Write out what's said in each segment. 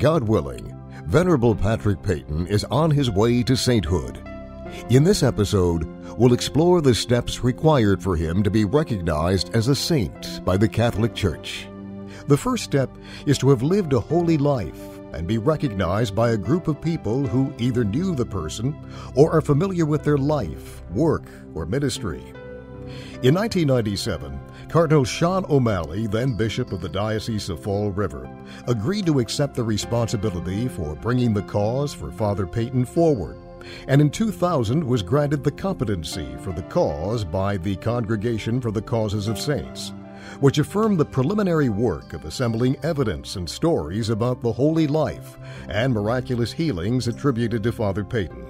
God willing, Venerable Patrick Peyton is on his way to sainthood. In this episode, we'll explore the steps required for him to be recognized as a saint by the Catholic Church. The first step is to have lived a holy life and be recognized by a group of people who either knew the person or are familiar with their life, work, or ministry. In 1997, Cardinal Sean O'Malley, then Bishop of the Diocese of Fall River, agreed to accept the responsibility for bringing the cause for Father Peyton forward, and in 2000 was granted the competency for the cause by the Congregation for the Causes of Saints which affirmed the preliminary work of assembling evidence and stories about the holy life and miraculous healings attributed to Father Peyton.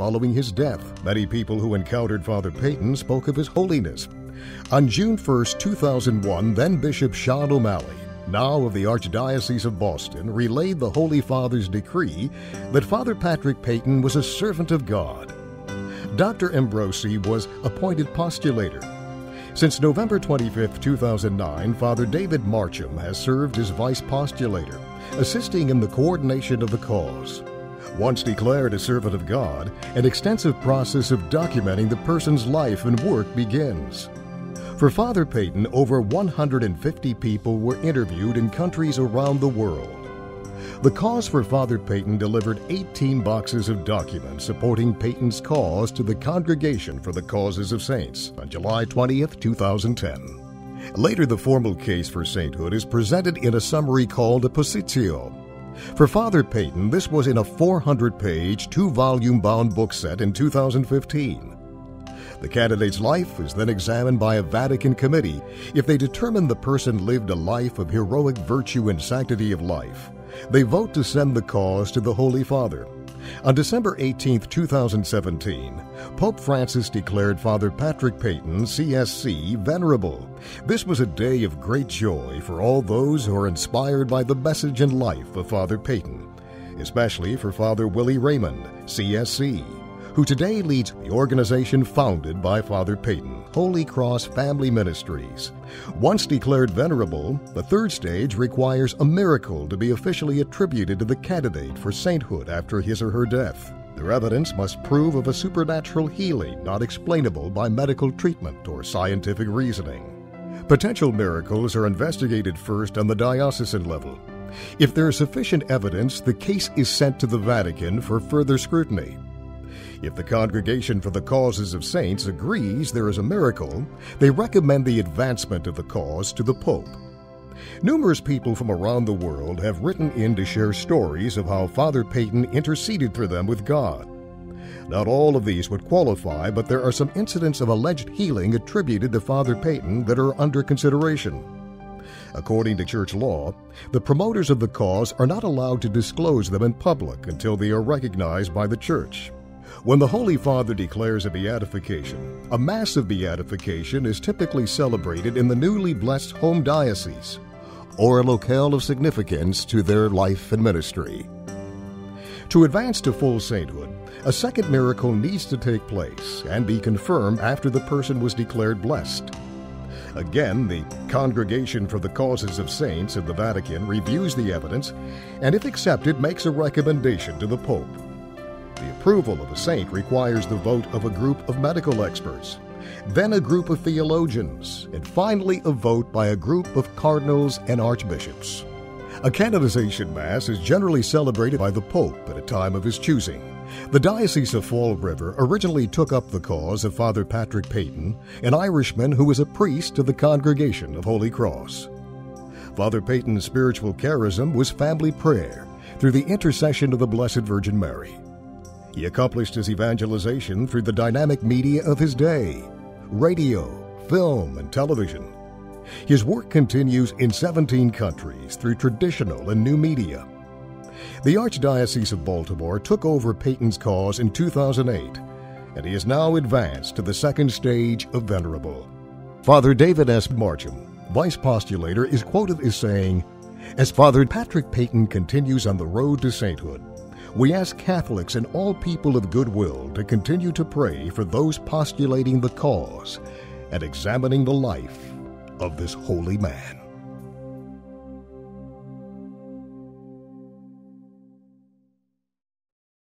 Following his death, many people who encountered Father Peyton spoke of his holiness. On June 1, 2001, then Bishop Sean O'Malley, now of the Archdiocese of Boston, relayed the Holy Father's decree that Father Patrick Peyton was a servant of God. Dr. Ambrosi was appointed postulator since November 25, 2009, Father David Marcham has served as vice postulator, assisting in the coordination of the cause. Once declared a servant of God, an extensive process of documenting the person's life and work begins. For Father Peyton, over 150 people were interviewed in countries around the world. The Cause for Father Peyton delivered 18 boxes of documents supporting Peyton's cause to the Congregation for the Causes of Saints on July 20, 2010. Later, the formal case for sainthood is presented in a summary called a Positio. For Father Peyton, this was in a 400 page, two volume bound book set in 2015. The candidate's life is then examined by a Vatican committee. If they determine the person lived a life of heroic virtue and sanctity of life, they vote to send the cause to the Holy Father. On December 18, 2017, Pope Francis declared Father Patrick Peyton, CSC, venerable. This was a day of great joy for all those who are inspired by the message and life of Father Peyton, especially for Father Willy Raymond, CSC, who today leads the organization founded by Father Peyton, Holy Cross Family Ministries. Once declared venerable, the third stage requires a miracle to be officially attributed to the candidate for sainthood after his or her death. Their evidence must prove of a supernatural healing not explainable by medical treatment or scientific reasoning. Potential miracles are investigated first on the diocesan level. If there is sufficient evidence, the case is sent to the Vatican for further scrutiny. If the Congregation for the Causes of Saints agrees there is a miracle, they recommend the advancement of the cause to the Pope. Numerous people from around the world have written in to share stories of how Father Peyton interceded for them with God. Not all of these would qualify, but there are some incidents of alleged healing attributed to Father Peyton that are under consideration. According to church law, the promoters of the cause are not allowed to disclose them in public until they are recognized by the church. When the Holy Father declares a beatification, a Mass of beatification is typically celebrated in the newly blessed home diocese or a locale of significance to their life and ministry. To advance to full sainthood, a second miracle needs to take place and be confirmed after the person was declared blessed. Again, the Congregation for the Causes of Saints in the Vatican reviews the evidence and, if accepted, makes a recommendation to the Pope. The approval of a saint requires the vote of a group of medical experts, then a group of theologians, and finally a vote by a group of cardinals and archbishops. A canonization mass is generally celebrated by the Pope at a time of his choosing. The Diocese of Fall River originally took up the cause of Father Patrick Peyton, an Irishman who was a priest of the Congregation of Holy Cross. Father Peyton's spiritual charism was family prayer through the intercession of the Blessed Virgin Mary. He accomplished his evangelization through the dynamic media of his day radio, film, and television. His work continues in 17 countries through traditional and new media. The Archdiocese of Baltimore took over Peyton's cause in 2008, and he is now advanced to the second stage of Venerable. Father David S. Marcham, vice postulator, is quoted as saying, As Father Patrick Peyton continues on the road to sainthood, we ask Catholics and all people of goodwill to continue to pray for those postulating the cause and examining the life of this holy man.